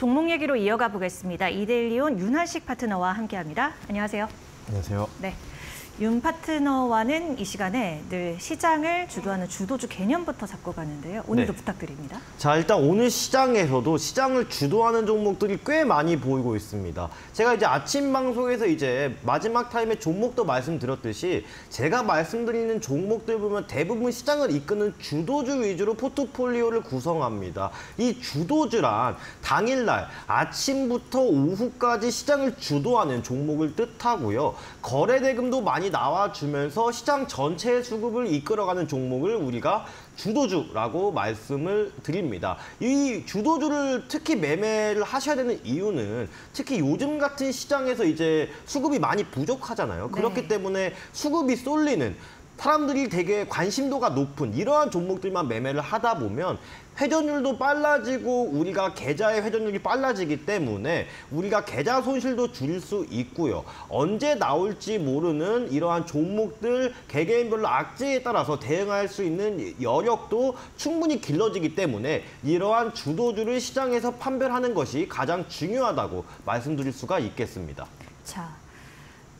종목 얘기로 이어가 보겠습니다. 이데일리온 윤하식 파트너와 함께합니다. 안녕하세요. 안녕하세요. 네. 윤 파트너와는 이 시간에 늘 시장을 주도하는 주도주 개념부터 잡고 가는데요. 오늘도 네. 부탁드립니다. 자, 일단 오늘 시장에서도 시장을 주도하는 종목들이 꽤 많이 보이고 있습니다. 제가 이제 아침 방송에서 이제 마지막 타임에 종목도 말씀드렸듯이 제가 말씀드리는 종목들 보면 대부분 시장을 이끄는 주도주 위주로 포트폴리오를 구성합니다. 이 주도주란 당일날 아침부터 오후까지 시장을 주도하는 종목을 뜻하고요. 거래 대금도 많이 나와주면서 시장 전체의 수급을 이끌어가는 종목을 우리가 주도주라고 말씀을 드립니다. 이 주도주를 특히 매매를 하셔야 되는 이유는 특히 요즘 같은 시장에서 이제 수급이 많이 부족하잖아요. 그렇기 네. 때문에 수급이 쏠리는 사람들이 되게 관심도가 높은 이러한 종목들만 매매를 하다 보면 회전율도 빨라지고 우리가 계좌의 회전율이 빨라지기 때문에 우리가 계좌 손실도 줄일 수 있고요. 언제 나올지 모르는 이러한 종목들 개개인별로 악재에 따라서 대응할 수 있는 여력도 충분히 길러지기 때문에 이러한 주도주를 시장에서 판별하는 것이 가장 중요하다고 말씀드릴 수가 있겠습니다. 자,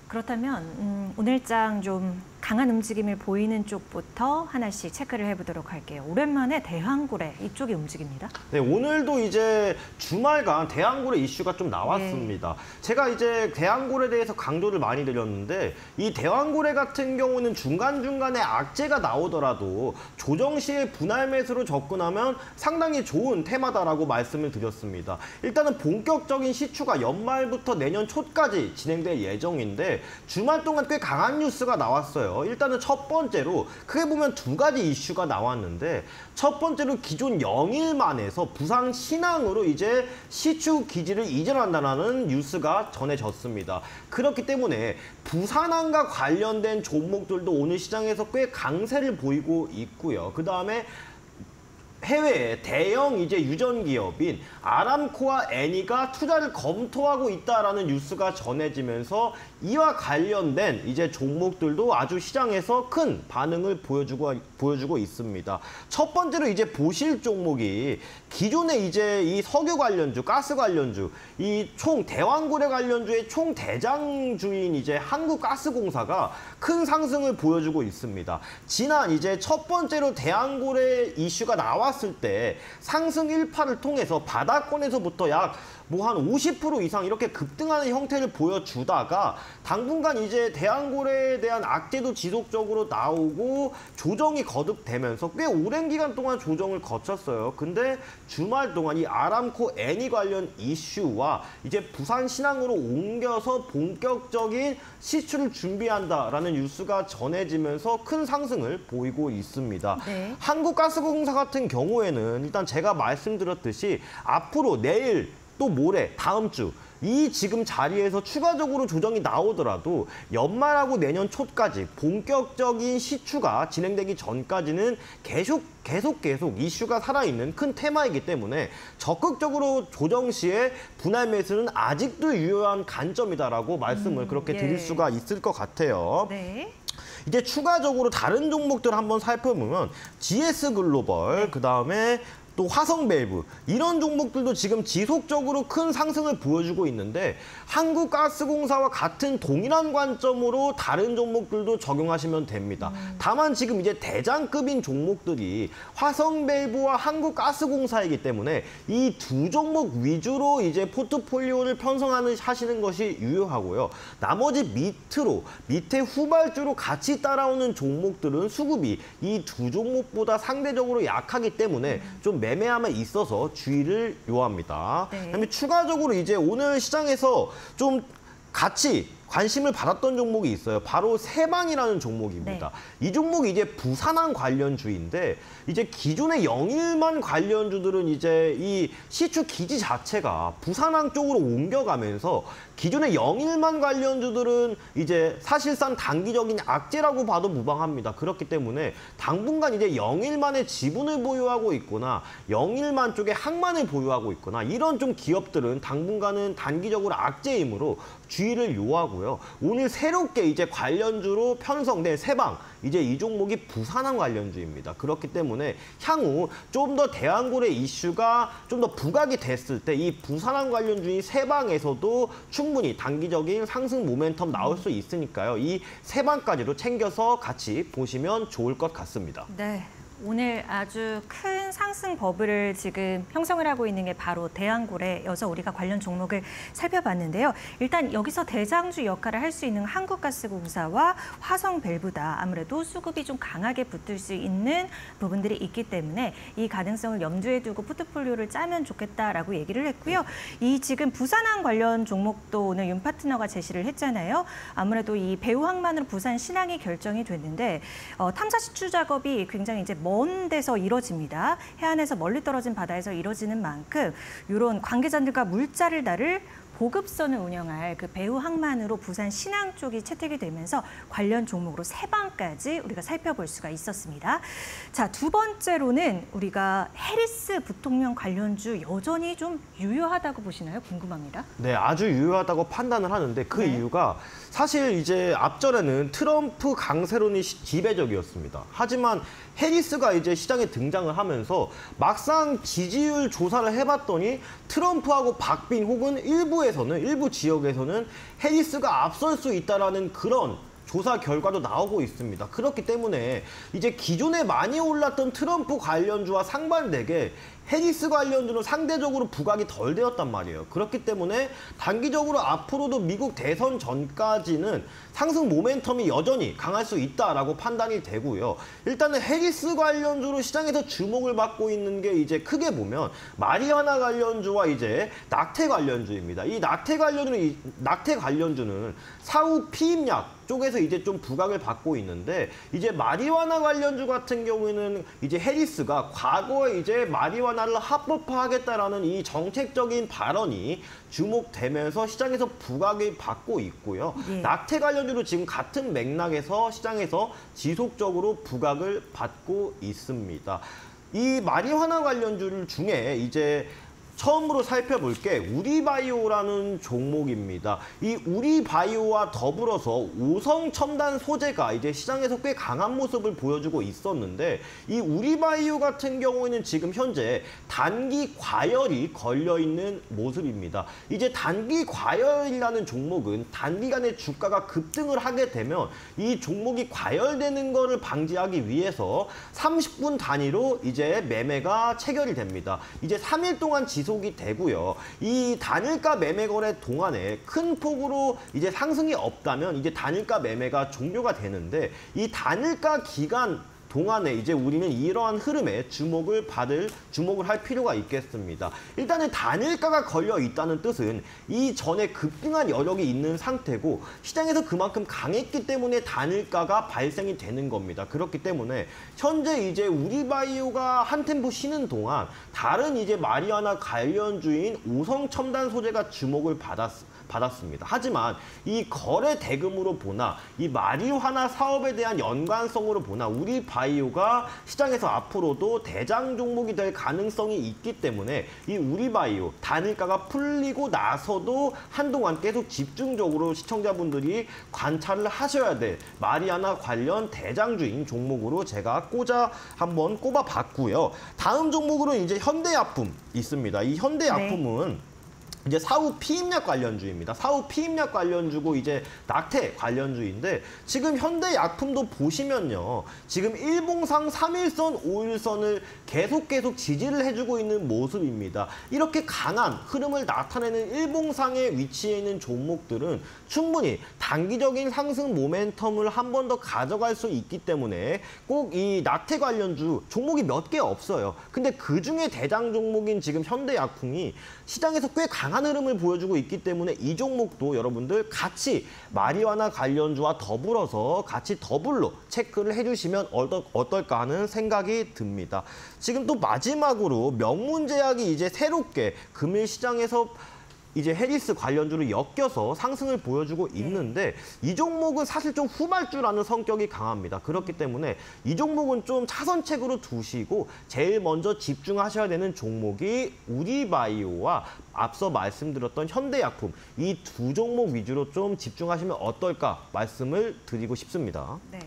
그렇다면 음, 오늘장 좀 강한 움직임을 보이는 쪽부터 하나씩 체크를 해보도록 할게요. 오랜만에 대항고래 이쪽이 움직입니다. 네, 오늘도 이제 주말간 대항고래 이슈가 좀 나왔습니다. 제가 이제 대항고래에 대해서 강조를 많이 드렸는데 이 대항고래 같은 경우는 중간중간에 악재가 나오더라도 조정 시에 분할 매수로 접근하면 상당히 좋은 테마다라고 말씀을 드렸습니다. 일단은 본격적인 시추가 연말부터 내년 초까지 진행될 예정인데 주말 동안 꽤 강한 뉴스가 나왔어요. 일단은 첫 번째로 크게 보면 두 가지 이슈가 나왔는데 첫 번째로 기존 영일만에서 부상 신항으로 이제 시추 기지를 이전한다는 뉴스가 전해졌습니다. 그렇기 때문에 부산항과 관련된 종목들도 오늘 시장에서 꽤 강세를 보이고 있고요. 그 다음에 해외의 대형 이제 유전 기업인 아람코와 애니가 투자를 검토하고 있다라는 뉴스가 전해지면서 이와 관련된 이제 종목들도 아주 시장에서 큰 반응을 보여주고 보여주고 있습니다. 첫 번째로 이제 보실 종목이 기존에 이제 이 석유 관련주, 가스 관련주, 이 총 대왕고래 관련주의 총 대장주인 이제 한국가스공사가 큰 상승을 보여주고 있습니다. 지난 이제 첫 번째로 대왕고래 이슈가 나왔을 때 상승 일파를 통해서 바닥권에서부터 약 뭐 한 50% 이상 이렇게 급등하는 형태를 보여주다가 당분간 이제 대한고래에 대한 악재도 지속적으로 나오고 조정이 거듭되면서 꽤 오랜 기간 동안 조정을 거쳤어요. 근데 주말 동안 이 아람코 애니 관련 이슈와 이제 부산 신항으로 옮겨서 본격적인 시추를 준비한다라는 뉴스가 전해지면서 큰 상승을 보이고 있습니다. 네. 한국가스공사 같은 경우에는 일단 제가 말씀드렸듯이 앞으로 내일 또 모레 다음 주 이 지금 자리에서 추가적으로 조정이 나오더라도 연말하고 내년 초까지 본격적인 시추가 진행되기 전까지는 계속 계속 계속 이슈가 살아있는 큰 테마이기 때문에 적극적으로 조정 시에 분할 매수는 아직도 유효한 관점이다라고 말씀을 음, 그렇게 예. 드릴 수가 있을 것 같아요. 네. 이제 추가적으로 다른 종목들 한번 살펴보면 GS 글로벌 그다음에 또 화성 밸브 이런 종목들도 지금 지속적으로 큰 상승을 보여주고 있는데 한국가스공사와 같은 동일한 관점으로 다른 종목들도 적용하시면 됩니다. 다만 지금 이제 대장급인 종목들이 화성 밸브와 한국가스공사이기 때문에 이 두 종목 위주로 이제 포트폴리오를 편성하는 하시는 것이 유효하고요. 나머지 밑으로 밑에 후발주로 같이 따라오는 종목들은 수급이 이 두 종목보다 상대적으로 약하기 때문에 좀 매매함에 있어서 주의를 요합니다. 네. 그다음에 추가적으로 이제 오늘 시장에서 좀 같이 관심을 받았던 종목이 있어요. 바로 세방이라는 종목입니다. 이 종목이 이제 부산항 관련주인데 이제 기존의 영일만 관련주들은 이제 이 시추 기지 자체가 부산항 쪽으로 옮겨가면서 기존의 영일만 관련주들은 이제 사실상 단기적인 악재라고 봐도 무방합니다. 그렇기 때문에 당분간 이제 영일만의 지분을 보유하고 있거나 영일만 쪽에 항만을 보유하고 있거나 이런 좀 기업들은 당분간은 단기적으로 악재이므로 주의를 요하고요. 하고요. 오늘 새롭게 이제 관련주로 편성된 세방 이제 이 종목이 부산항 관련주입니다. 그렇기 때문에 향후 좀 더 대한고래 이슈가 좀 더 부각이 됐을 때 이 부산항 관련주인 세방에서도 충분히 단기적인 상승 모멘텀 나올 수 있으니까요. 이 세방까지도 챙겨서 같이 보시면 좋을 것 같습니다. 네. 오늘 아주 큰 상승 버블을 지금 형성을 하고 있는 게 바로 대한고래여서 우리가 관련 종목을 살펴봤는데요. 일단 여기서 대장주 역할을 할 수 있는 한국가스공사와 화성밸브다 아무래도 수급이 좀 강하게 붙을 수 있는 부분들이 있기 때문에 이 가능성을 염두에 두고 포트폴리오를 짜면 좋겠다라고 얘기를 했고요. 이 지금 부산항 관련 종목도 오늘 윤 파트너가 제시를 했잖아요. 아무래도 이 배우 항만으로 부산 신항이 결정이 됐는데 어, 탐사 시추 작업이 굉장히 이제 먼 데서 이뤄집니다. 해안에서 멀리 떨어진 바다에서 이뤄지는 만큼 이런 관계자들과 물자를 다를 보급선을 운영할 그 배우 항만으로 부산 신항 쪽이 채택이 되면서 관련 종목으로 세 방까지 우리가 살펴볼 수가 있었습니다. 자, 두 번째로는 우리가 해리스 부통령 관련주 여전히 좀 유효하다고 보시나요? 궁금합니다. 네, 아주 유효하다고 판단을 하는데 그 네. 이유가 사실 이제 앞전에는 트럼프 강세론이 시- 지배적이었습니다. 하지만 해리스가 이제 시장에 등장을 하면서 막상 지지율 조사를 해봤더니 트럼프하고 박빙 혹은 일부 에서는 일부 지역에서는 해리스가 앞설 수 있다라는 그런 조사 결과도 나오고 있습니다. 그렇기 때문에 이제 기존에 많이 올랐던 트럼프 관련주와 상반되게 해리스 관련주는 상대적으로 부각이 덜 되었단 말이에요. 그렇기 때문에 단기적으로 앞으로도 미국 대선 전까지는 상승 모멘텀이 여전히 강할 수 있다라고 판단이 되고요. 일단은 해리스 관련주로 시장에서 주목을 받고 있는 게 이제 크게 보면 마리아나 관련주와 이제 낙태 관련주입니다. 이 낙태 관련주는 이 낙태 관련주는 사후 피임약 쪽에서 이제 좀 부각을 받고 있는데 이제 마리화나 관련주 같은 경우에는 이제 해리스가 과거에 이제 마리화나를 합법화하겠다라는 이 정책적인 발언이 주목되면서 시장에서 부각을 받고 있고요. 예. 낙태 관련주도 지금 같은 맥락에서 시장에서 지속적으로 부각을 받고 있습니다. 이 마리화나 관련주를 중에 이제 처음으로 살펴볼 게 우리바이오라는 종목입니다. 이 우리바이오와 더불어서 오성 첨단 소재가 이제 시장에서 꽤 강한 모습을 보여주고 있었는데 이 우리바이오 같은 경우에는 지금 현재 단기 과열이 걸려 있는 모습입니다. 이제 단기 과열이라는 종목은 단기간에 주가가 급등을 하게 되면 이 종목이 과열되는 것을 방지하기 위해서 30분 단위로 이제 매매가 체결이 됩니다. 이제 3일 동안 지속 이 되고요. 이 단일가 매매 거래 동안에 큰 폭으로 이제 상승이 없다면 이제 단일가 매매가 종료가 되는데 이 단일가 기간 동안에 이제 우리는 이러한 흐름에 주목을 받을 주목을 할 필요가 있겠습니다. 일단은 단일가가 걸려 있다는 뜻은 이 전에 급등한 여력이 있는 상태고 시장에서 그만큼 강했기 때문에 단일가가 발생이 되는 겁니다. 그렇기 때문에 현재 이제 우리바이오가 한 템포 쉬는 동안 다른 이제 마리아나 관련주인 오성 첨단 소재가 주목을 받았 받았습니다. 하지만 이 거래 대금으로 보나 이 마리화나 사업에 대한 연관성으로 보나 우리 바이오가 시장에서 앞으로도 대장 종목이 될 가능성이 있기 때문에 이 우리 바이오 단일가가 풀리고 나서도 한동안 계속 집중적으로 시청자분들이 관찰을 하셔야 될 마리아나 관련 대장주인 종목으로 제가 꽂아 한번 꼽아 봤고요. 다음 종목으로 이제 현대약품 있습니다. 이 현대약품은 이제 사후 피임약 관련주입니다. 사후 피임약 관련주고 이제 낙태 관련주인데 지금 현대 약품도 보시면요. 지금 일봉상 3일선, 5일선을 계속 계속 지지를 해주고 있는 모습입니다. 이렇게 강한 흐름을 나타내는 일봉상에 위치해 있는 종목들은 충분히 단기적인 상승 모멘텀을 한 번 더 가져갈 수 있기 때문에 꼭 이 낙태 관련주 종목이 몇 개 없어요. 근데 그 중에 대장 종목인 지금 현대약품이 시장에서 꽤 강한 흐름을 보여주고 있기 때문에 이 종목도 여러분들 같이 마리화나 관련주와 더불어서 같이 더블로 체크를 해주시면 어떨, 어떨까 하는 생각이 듭니다. 지금 또 마지막으로 명문제약이 이제 새롭게 금일 시장에서 이제 해리스 관련주를 엮여서 상승을 보여주고 네. 있는데 이 종목은 사실 좀 후발주라는 성격이 강합니다. 그렇기 때문에 이 종목은 좀 차선책으로 두시고 제일 먼저 집중하셔야 되는 종목이 우리바이오와 앞서 말씀드렸던 현대약품 이 두 종목 위주로 좀 집중하시면 어떨까 말씀을 드리고 싶습니다. 네.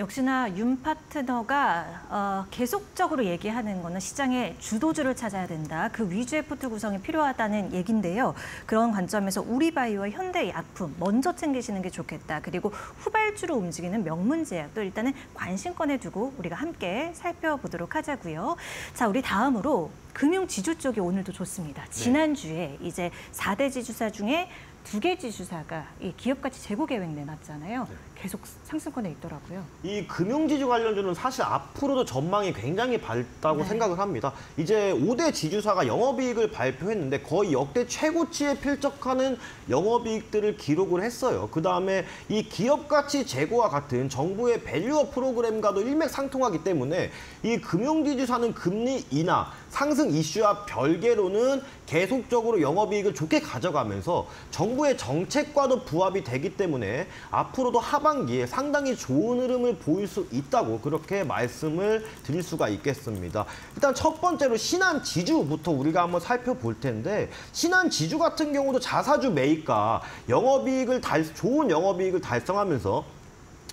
역시나 윤 파트너가 어, 계속적으로 얘기하는 거는 시장의 주도주를 찾아야 된다. 그 위주의 포트 구성이 필요하다는 얘긴데요. 그런 관점에서 우리바이오와 현대약품 먼저 챙기시는 게 좋겠다. 그리고 후발주로 움직이는 명문제약도 일단은 관심권에 두고 우리가 함께 살펴보도록 하자고요. 자, 우리 다음으로 금융 지주 쪽이 오늘도 좋습니다. 지난주에 이제 4대 지주사 중에 두 개 지주사가 이 기업 가치 재고 계획 내놨잖아요. 계속 상승권에 있더라고요. 이 금융지주 관련주는 사실 앞으로도 전망이 굉장히 밝다고 네. 생각을 합니다. 이제 5대 지주사가 영업이익을 발표했는데 거의 역대 최고치에 필적하는 영업이익들을 기록을 했어요. 그 다음에 이 기업가치 제고와 같은 정부의 밸류업 프로그램과도 일맥상통하기 때문에 이 금융지주사는 금리 인하, 상승 이슈와 별개로는 계속적으로 영업이익을 좋게 가져가면서 정부의 정책과도 부합이 되기 때문에 앞으로도 하반 기에 상당히 좋은 흐름을 보일 수 있다고 그렇게 말씀을 드릴 수가 있겠습니다. 일단 첫 번째로 신한 지주부터 우리가 한번 살펴볼 텐데 신한 지주 같은 경우도 자사주 매입과 영업이익을 달 좋은 영업이익을 달성하면서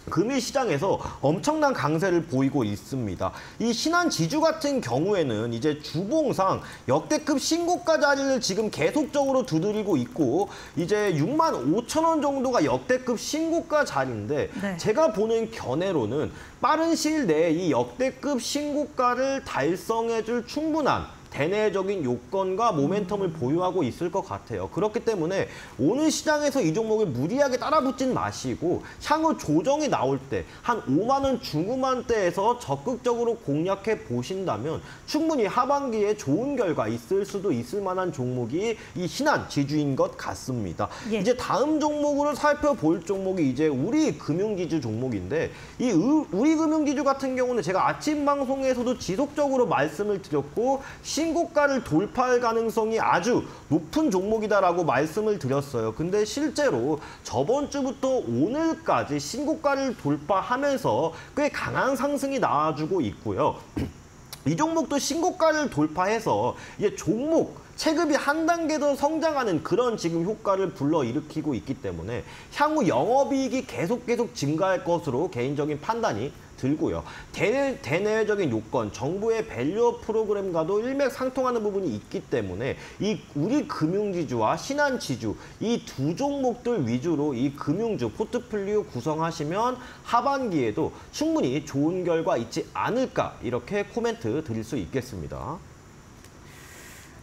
금일 시장에서 엄청난 강세를 보이고 있습니다. 이 신한 지주 같은 경우에는 이제 주봉상 역대급 신고가 자리를 지금 계속적으로 두드리고 있고 이제 6만 5천 원 정도가 역대급 신고가 자리인데 네. 제가 보는 견해로는 빠른 시일 내에 이 역대급 신고가를 달성해줄 충분한 대내적인 요건과 모멘텀을 보유하고 있을 것 같아요. 그렇기 때문에 오늘 시장에서 이 종목을 무리하게 따라붙진 마시고 향후 조정이 나올 때 한 5만 원 중후반대에서 적극적으로 공략해 보신다면 충분히 하반기에 좋은 결과 있을 수도 있을 만한 종목이 이 신한 지주인 것 같습니다. 예. 이제 다음 종목으로 살펴볼 종목이 이제 우리 금융지주 종목인데 이 우- 우리 금융지주 같은 경우는 제가 아침 방송에서도 지속적으로 말씀을 드렸고 신 고가를 돌파할 가능성이 아주 높은 종목이다라고 말씀을 드렸어요. 근데 실제로 저번 주부터 오늘까지 신고가를 돌파하면서 꽤 강한 상승이 나와주고 있고요. 이 종목도 신고가를 돌파해서 이제 종목 체급이 한 단계 더 성장하는 그런 지금 효과를 불러일으키고 있기 때문에 향후 영업이익이 계속 계속 증가할 것으로 개인적인 판단이 들고요. 대, 대내적인 요건, 정부의 밸류 프로그램과도 일맥상통하는 부분이 있기 때문에 이 우리 금융지주와 신한지주 이 두 종목들 위주로 이 금융주 포트폴리오 구성하시면 하반기에도 충분히 좋은 결과 있지 않을까 이렇게 코멘트 드릴 수 있겠습니다.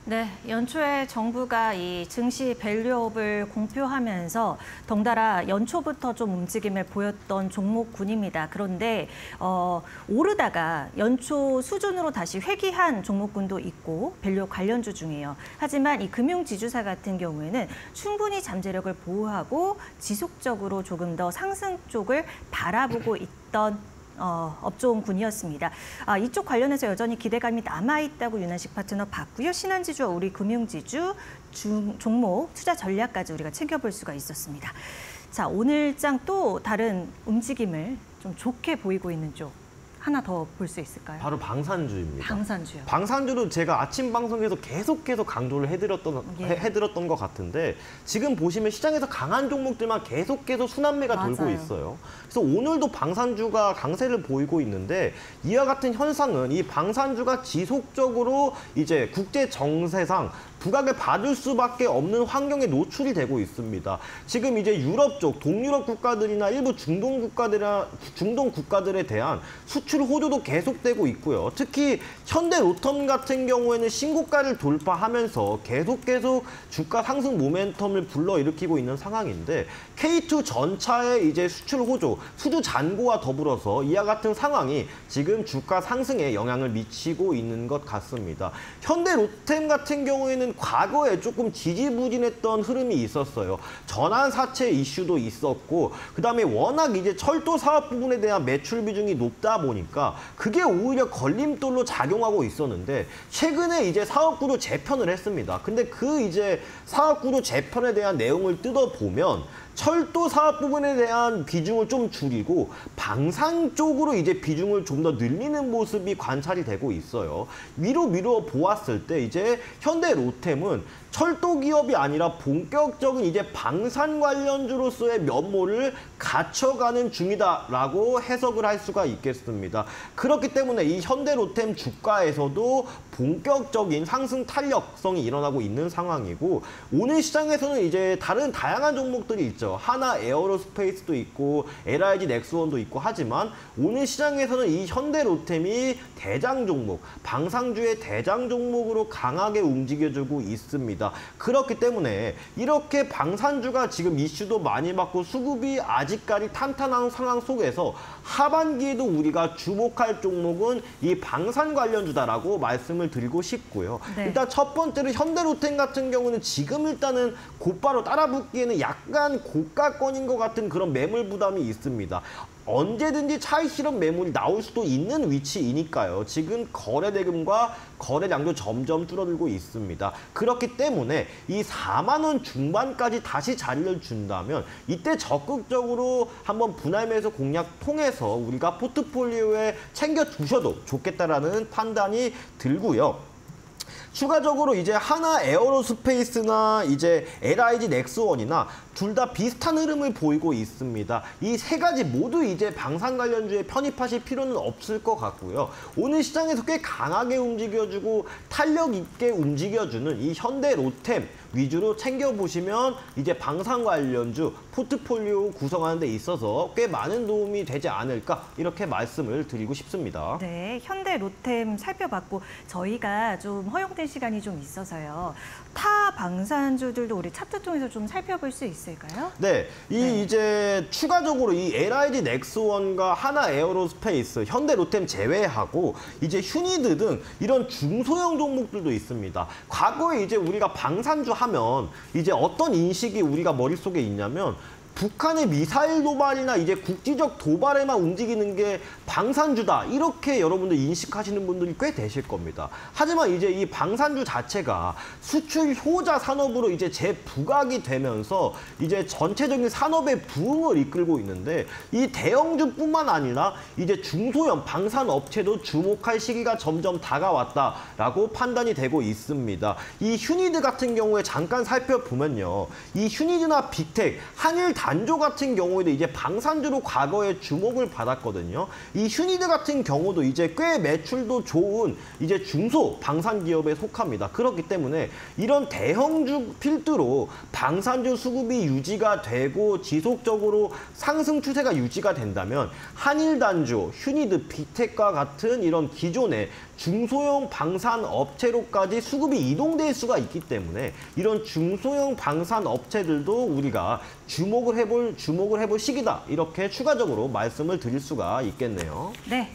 네, 연초에 정부가 이 증시 밸류업을 공표하면서 덩달아 연초부터 좀 움직임을 보였던 종목군입니다. 그런데 어, 오르다가 연초 수준으로 다시 회귀한 종목군도 있고 밸류업 관련주 중이에요. 하지만 이 금융지주사 같은 경우에는 충분히 잠재력을 보호하고 지속적으로 조금 더 상승 쪽을 바라보고 있던 어, 업종군이었습니다. 아, 이쪽 관련해서 여전히 기대감이 남아있다고 윤한식 파트너 봤고요. 신한지주와 우리 금융지주 중, 종목 투자 전략까지 우리가 챙겨볼 수가 있었습니다. 자, 오늘장 또 다른 움직임을 좀 좋게 보이고 있는 쪽 하나 더 볼 수 있을까요? 바로 방산주입니다. 방산주요. 방산주도 제가 아침 방송에서 계속해서 강조를 해드렸던 예. 해, 해드렸던 것 같은데 지금 보시면 시장에서 강한 종목들만 계속해서 순환매가 돌고 맞아요. 있어요. 그래서 오늘도 방산주가 강세를 보이고 있는데 이와 같은 현상은 이 방산주가 지속적으로 이제 국제 정세상 부각을 받을 수밖에 없는 환경에 노출이 되고 있습니다. 지금 이제 유럽 쪽 동유럽 국가들이나 일부 중동 국가들이나 중동 국가들에 대한 수출 호조도 계속되고 있고요. 특히 현대 로텀 같은 경우에는 신고가를 돌파하면서 계속 계속 주가 상승 모멘텀을 불러일으키고 있는 상황인데 K2 전차의 이제 수출 호조, 수주 잔고와 더불어서 이와 같은 상황이 지금 주가 상승에 영향을 미치고 있는 것 같습니다. 현대 로템 같은 경우에는 과거에 조금 지지부진했던 흐름이 있었어요. 전환 사채 이슈도 있었고 그다음에 워낙 이제 철도 사업 부분에 대한 매출 비중이 높다 보니까 그게 오히려 걸림돌로 작용하고 있었는데 최근에 이제 사업구도 재편을 했습니다. 근데 그 이제 사업구도 재편에 대한 내용을 뜯어보면 철도 사업 부분에 대한 비중을 좀 줄이고 방산 쪽으로 이제 비중을 좀 더 늘리는 모습이 관찰이 되고 있어요. 위로 위로 보았을 때 이제 현대 로템은 철도 기업이 아니라 본격적인 이제 방산 관련주로서의 면모를 갖춰가는 중이다라고 해석을 할 수가 있겠습니다. 그렇기 때문에 이 현대 로템 주가에서도 본격적인 상승 탄력성이 일어나고 있는 상황이고 오늘 시장에서는 이제 다른 다양한 종목들이 있죠. 하나 에어로스페이스도 있고 LIG 넥스원도 있고 하지만 오늘 시장에서는 이 현대 로템이 대장 종목, 방상주의 대장 종목으로 강하게 움직여주고 있습니다. 그렇기 때문에 이렇게 방산주가 지금 이슈도 많이 받고 수급이 아직까지 탄탄한 상황 속에서 하반기에도 우리가 주목할 종목은 이 방산 관련주다라고 말씀을 드리고 싶고요. 네. 일단 첫 번째로 현대로템 같은 경우는 지금 일단은 곧바로 따라붙기에는 약간 고가권인 것 같은 그런 매물 부담이 있습니다. 언제든지 차익 실험 매물이 나올 수도 있는 위치이니까요. 지금 거래 대금과 거래량도 점점 줄어들고 있습니다. 그렇기 때문에 이 4만 원 중반까지 다시 자리를 준다면 이때 적극적으로 한번 분할 매수 공략 통해서 우리가 포트폴리오에 챙겨 두셔도 좋겠다라는 판단이 들고요. 추가적으로 이제 하나 에어로스페이스나 이제 LIG 넥스원이나 둘 다 비슷한 흐름을 보이고 있습니다. 이 세 가지 모두 이제 방산 관련주에 편입하실 필요는 없을 것 같고요. 오늘 시장에서 꽤 강하게 움직여주고 탄력 있게 움직여주는 이 현대 로템 위주로 챙겨보시면 이제 방산 관련주 포트폴리오 구성하는 데 있어서 꽤 많은 도움이 되지 않을까 이렇게 말씀을 드리고 싶습니다. 네, 현대 로템 살펴봤고 저희가 좀 허용된 시간이 좀 있어서요. 타 방산주들도 우리 차트 통해서 좀 살펴볼 수 있을까요? 네, 이 네. 이제 추가적으로 이 LIG 넥스원과 한화 에어로스페이스, 현대 로템 제외하고 이제 휴니드 등 이런 중소형 종목들도 있습니다. 과거에 이제 우리가 방산주 하면 이제 어떤 인식이 우리가 머릿속에 있냐면 북한의 미사일 도발이나 이제 국지적 도발에만 움직이는 게 방산주다 이렇게 여러분들 인식하시는 분들이 꽤 되실 겁니다. 하지만 이제 이 방산주 자체가 수출 효자 산업으로 이제 재부각이 되면서 이제 전체적인 산업의 부흥을 이끌고 있는데 이 대형주뿐만 아니라 이제 중소형 방산 업체도 주목할 시기가 점점 다가왔다라고 판단이 되고 있습니다. 이 휴니드 같은 경우에 잠깐 살펴보면요. 이 휴니드나 빅텍, 한일 단조 같은 경우에도 이제 방산주로 과거에 주목을 받았거든요. 이 휴니드 같은 경우도 이제 꽤 매출도 좋은 이제 중소 방산 기업에 속합니다. 그렇기 때문에 이런 대형주 필두로 방산주 수급이 유지가 되고 지속적으로 상승 추세가 유지가 된다면 한일 단조, 휴니드, 빅텍과 같은 이런 기존의 중소형 방산 업체로까지 수급이 이동될 수가 있기 때문에 이런 중소형 방산 업체들도 우리가 주목을 해볼 주목을 해볼 시기다 이렇게 추가적으로 말씀을 드릴 수가 있겠네요. 네.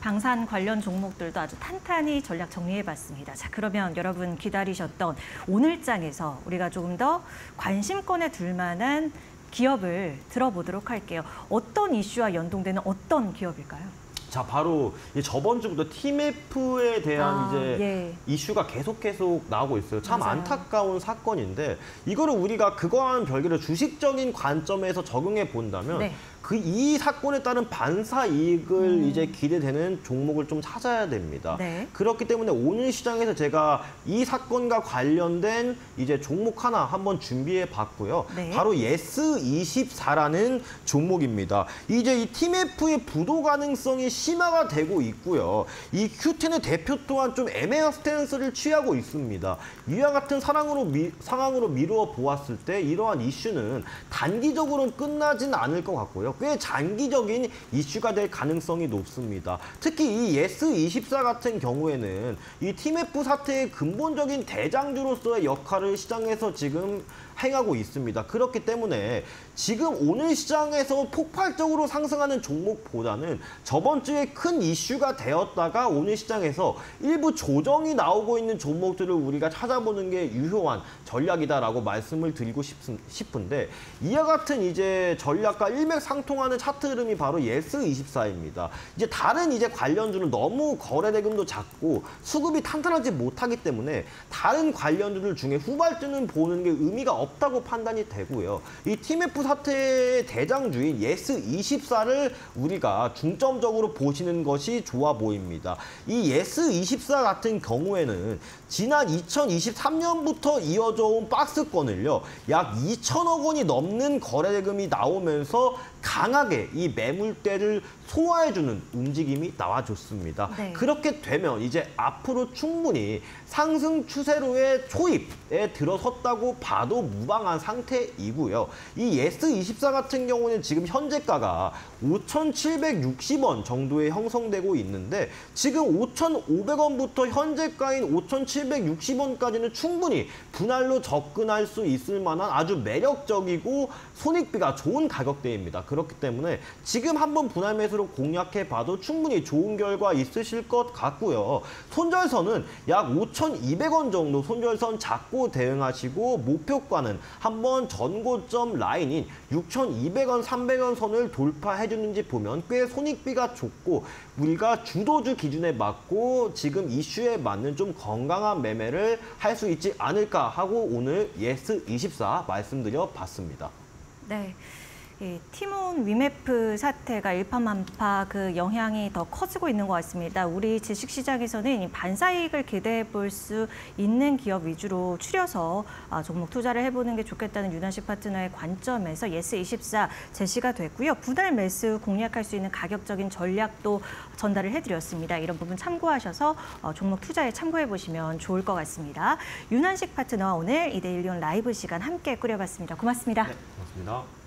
방산 관련 종목들도 아주 탄탄히 전략 정리해봤습니다. 자, 그러면 여러분 기다리셨던 오늘장에서 우리가 조금 더 관심권에 둘 만한 기업을 들어보도록 할게요. 어떤 이슈와 연동되는 어떤 기업일까요? 자 바로 이 저번 주부터 TMF에 대한 아, 이제 예. 이슈가 계속 계속 나오고 있어요. 참 맞아요. 안타까운 사건인데 이거를 우리가 그거와는 별개로 주식적인 관점에서 적용해 본다면 네. 그 이 사건에 따른 반사 이익을 이제 기대되는 종목을 좀 찾아야 됩니다. 음. 네. 그렇기 때문에 오늘 시장에서 제가 이 사건과 관련된 이제 종목 하나 한번 준비해 봤고요. 네. 바로 예스24라는 종목입니다. 이제 이 티메프의 부도 가능성이 심화가 되고 있고요. 이 Q10의 대표 또한 좀 애매한 스탠스를 취하고 있습니다. 이와 같은 상황으로, 미, 상황으로 미루어 보았을 때 이러한 이슈는 단기적으로는 끝나진 않을 것 같고요. 있고요. 꽤 장기적인 이슈가 될 가능성이 높습니다. 특히 이 예스24 같은 경우에는 이 티메프 사태의 근본적인 대장주로서의 역할을 시장에서 지금 행하고 있습니다. 그렇기 때문에 지금 오늘 시장에서 폭발적으로 상승하는 종목보다는 저번 주에 큰 이슈가 되었다가 오늘 시장에서 일부 조정이 나오고 있는 종목들을 우리가 찾아보는 게 유효한 전략이다라고 말씀을 드리고 싶, 싶은데 이와 같은 이제 전략과 일맥상통하는 차트 흐름이 바로 예스24입니다. 이제 다른 이제 관련주는 너무 거래 대금도 작고 수급이 탄탄하지 못하기 때문에 다른 관련주들 중에 후발주는 보는 게 의미가 없 다고 판단이 되고요. 이 티메프 사태의 대장주인 예스24를 우리가 중점적으로 보시는 것이 좋아 보입니다. 이 예스24 같은 경우에는 지난 2023년부터 이어져 온 박스권을요. 약 2천억 원이 넘는 거래 대금이 나오면서 강하게 이 매물대를 소화해주는 움직임이 나와줬습니다. 네. 그렇게 되면 이제 앞으로 충분히 상승 추세로의 초입에 들어섰다고 봐도 무방한 상태이고요. 이 예스24 같은 경우는 지금 현재가가 5,760원 정도에 형성되고 있는데 지금 5,500원부터 현재가인 5,760원 까지는 충분히 분할로 접근할 수 있을 만한 아주 매력적이고 손익비가 좋은 가격대입니다. 그렇기 때문에 지금 한번 분할 매수로 공략해 봐도 충분히 좋은 결과 있으실 것 같고요. 손절선은 약 5,200원 정도 손절선 잡고 대응하시고 목표가는 한번 전고점 라인인 6,200원, 300원 선을 돌파해 주는지 보면 꽤 손익비가 좋고 우리가 주도주 기준에 맞고 지금 이슈에 맞는 좀 건강한 매매를 할 수 있지 않을까 하고 오늘 예스24 말씀드려 봤습니다. 네. 이 티몬 위메프 사태가 일파만파 그 영향이 더 커지고 있는 것 같습니다. 우리 주식시장에서는 이 반사이익을 기대해 볼 수 있는 기업 위주로 추려서 아, 종목 투자를 해보는 게 좋겠다는 윤환식 파트너의 관점에서 예스24 제시가 됐고요. 분할 매수 공략할 수 있는 가격적인 전략도 전달을 해드렸습니다. 이런 부분 참고하셔서 어, 종목 투자에 참고해 보시면 좋을 것 같습니다. 윤한식 파트너와 오늘 이데일리온 라이브 시간 함께 꾸려봤습니다. 고맙습니다. 네, 고맙습니다.